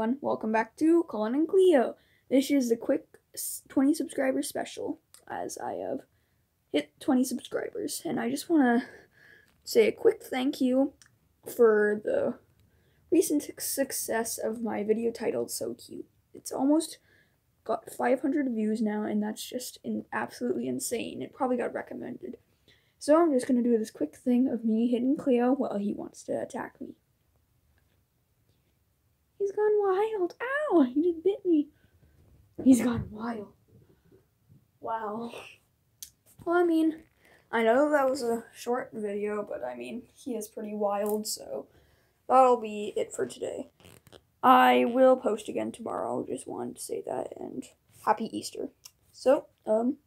welcome back to Colin and Cleo. This is the quick 20 subscriber special, as I have hit 20 subscribers, and I just want to say a quick thank you for the recent success of my video titled So Cute. It's almost got 500 views now, and that's just in- absolutely insane. It probably got recommended. So I'm just going to do this quick thing of me hitting Cleo while he wants to attack me. Gone wild. Ow! He just bit me. He's gone wild. Wow. Well, I mean, I know that was a short video, but I mean, he is pretty wild, so that'll be it for today. I will post again tomorrow. Just wanted to say that, and happy Easter. So, um,